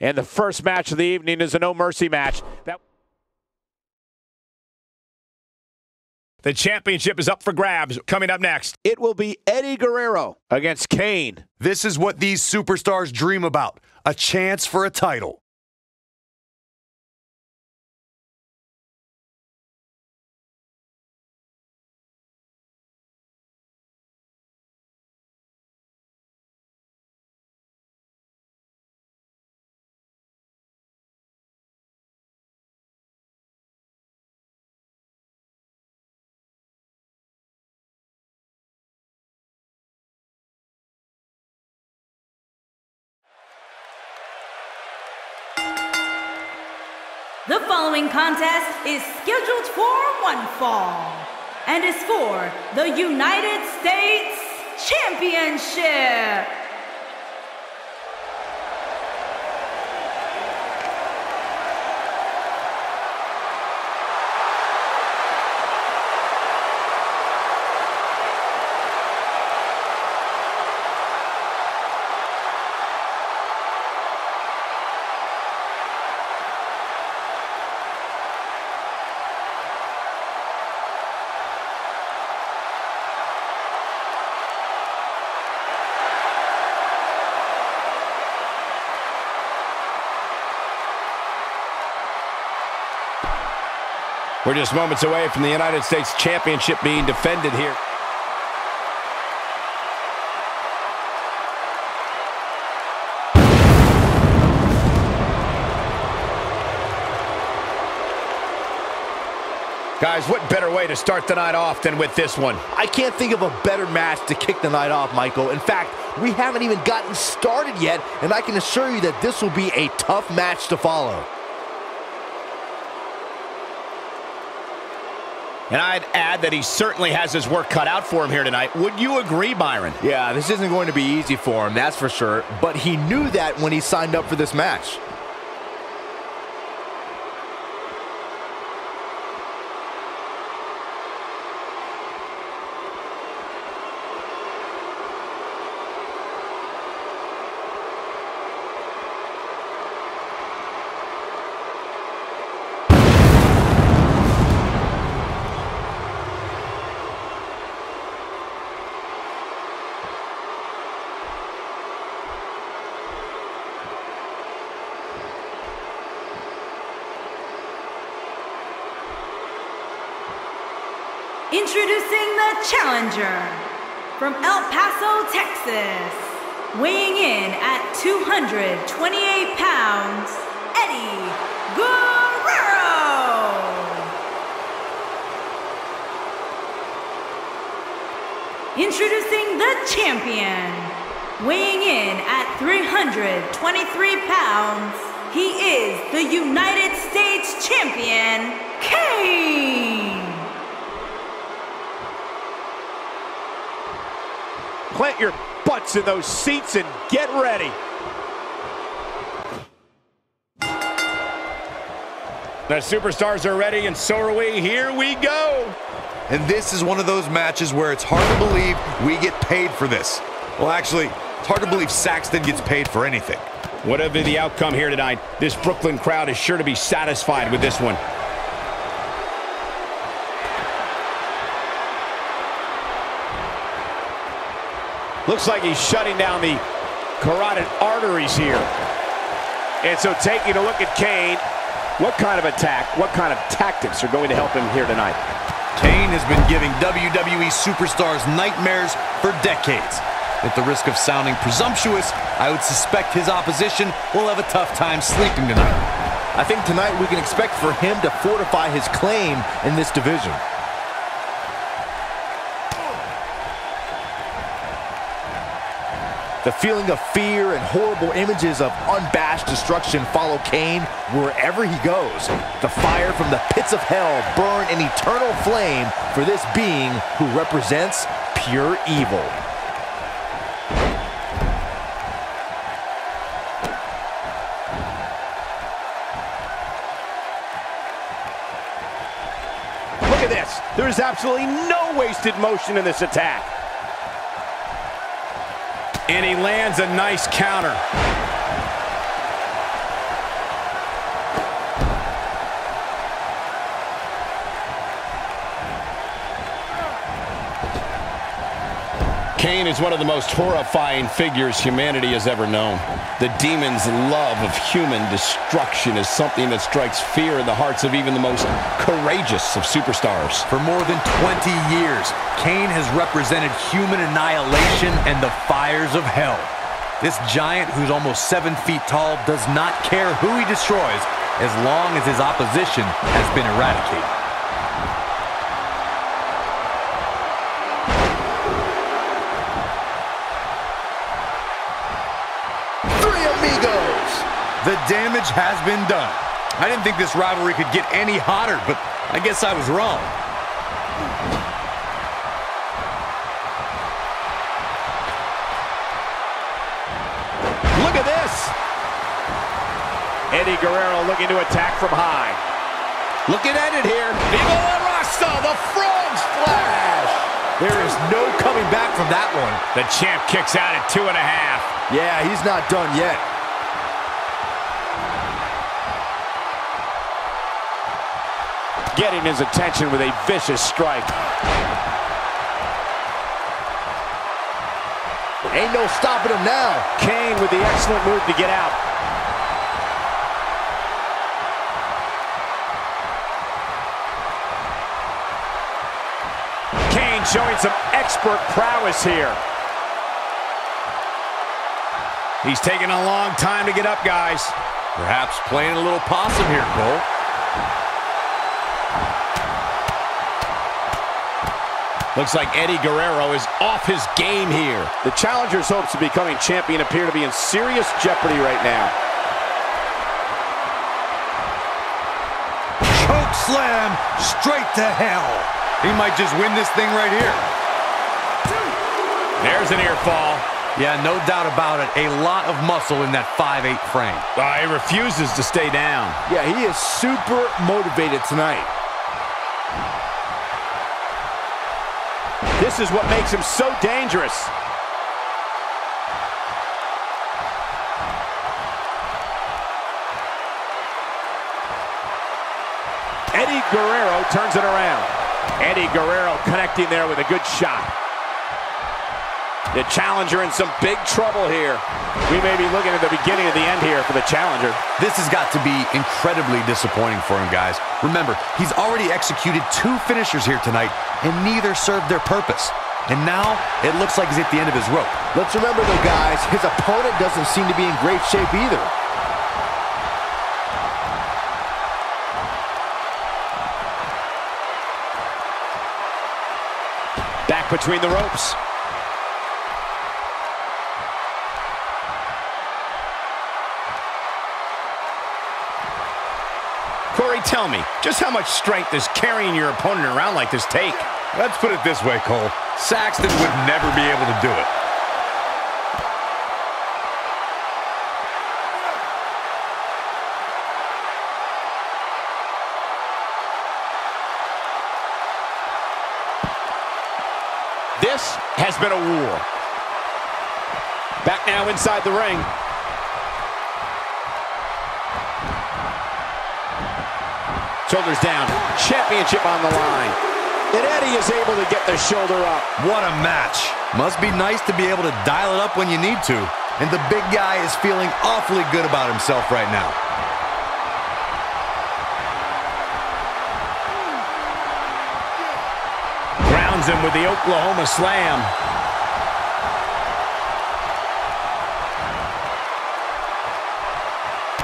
And the first match of the evening is a no mercy match. That The championship is up for grabs. Coming up next. it will be Eddie Guerrero against Kane. This is what these superstars dream about a chance for a title. The following contest is scheduled for one fall and is for the United States Championship. We're just moments away from the United States Championship being defended here. Guys, what better way to start the night off than with this one? I can't think of a better match to kick the night off, Michael. In fact, we haven't even gotten started yet, and I can assure you that this will be a tough match to follow. And I'd add that he certainly has his work cut out for him here tonight. Would you agree, Byron? Yeah, this isn't going to be easy for him, that's for sure. But he knew that when he signed up for this match. Introducing the challenger from El Paso, Texas, weighing in at 228 pounds, Eddie Guerrero. Introducing the champion, weighing in at 323 pounds, he is the United States champion, Kane. Plant your butts in those seats and get ready. The superstars are ready, and so are we. Here we go. And this is one of those matches where it's hard to believe we get paid for this. Well, actually, it's hard to believe Saxton gets paid for anything. Whatever the outcome here tonight, this Brooklyn crowd is sure to be satisfied with this one. Looks like he's shutting down the carotid arteries here. And so taking a look at Kane, what kind of attack, what kind of tactics are going to help him here tonight? Kane has been giving WWE superstars nightmares for decades. At the risk of sounding presumptuous, I would suspect his opposition will have a tough time sleeping tonight. I think tonight we can expect for him to fortify his claim in this division. The feeling of fear and horrible images of unabashed destruction follow Kane wherever he goes. The fire from the pits of hell burn an eternal flame for this being who represents pure evil. Look at this. There is absolutely no wasted motion in this attack. And he lands a nice counter. Kane is one of the most horrifying figures humanity has ever known. The demon's love of human destruction is something that strikes fear in the hearts of even the most courageous of superstars. For more than 20 years, Kane has represented human annihilation and the fires of hell. This giant, who's almost seven feet tall, does not care who he destroys as long as his opposition has been eradicated. The damage has been done. I didn't think this rivalry could get any hotter, but I guess I was wrong. Look at this. Eddie Guerrero looking to attack from high. Looking at it here. Viva La Raza, the frog splash. There is no coming back from that one. The champ kicks out at two and a half. Yeah, he's not done yet. Getting his attention with a vicious strike. Ain't no stopping him now. Kane with the excellent move to get out. Kane showing some expert prowess here. He's taking a long time to get up, guys. Perhaps playing a little possum here, Cole. Looks like Eddie Guerrero is off his game here. The challenger's hopes of becoming champion appear to be in serious jeopardy right now. Choke slam straight to hell. He might just win this thing right here. There's a near fall. Yeah, no doubt about it. A lot of muscle in that 5'8 frame. Uh, he refuses to stay down. Yeah, he is super motivated tonight. This is what makes him so dangerous. Eddie Guerrero turns it around. Eddie Guerrero connecting there with a good shot. The challenger in some big trouble here. We may be looking at the beginning of the end here for the challenger. This has got to be incredibly disappointing for him, guys. Remember, he's already executed two finishers here tonight, and neither served their purpose. And now, it looks like he's at the end of his rope. Let's remember though, guys, his opponent doesn't seem to be in great shape either. Back between the ropes. Corey, tell me, just how much strength does carrying your opponent around like this take? Let's put it this way, Cole. Saxton would never be able to do it. This has been a war. Back now inside the ring. Shoulders down. Championship on the line. And Eddie is able to get the shoulder up. What a match. Must be nice to be able to dial it up when you need to. And the big guy is feeling awfully good about himself right now. Grounds him with the Oklahoma Slam.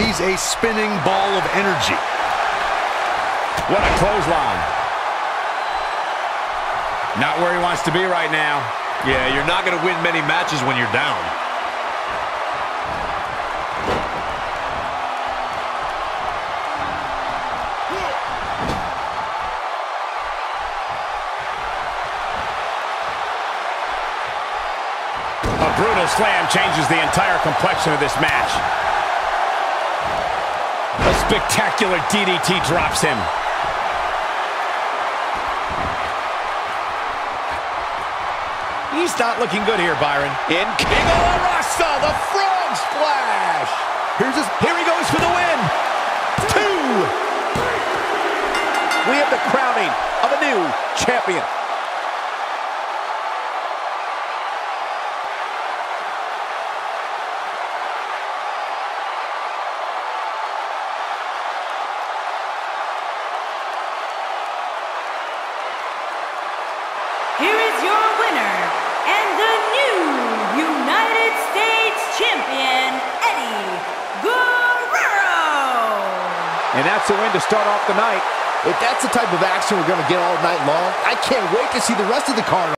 He's a spinning ball of energy. What a clothesline. Not where he wants to be right now. Yeah, you're not going to win many matches when you're down. A brutal slam changes the entire complexion of this match. A spectacular DDT drops him. He's not looking good here, Byron. In King Rasta, the frog splash. Here's his, here he goes for the win. Two. We have the crowning of a new champion. That's a win to start off the night. If that's the type of action we're going to get all night long, I can't wait to see the rest of the card.